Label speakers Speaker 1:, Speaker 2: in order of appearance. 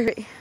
Speaker 1: Perfect.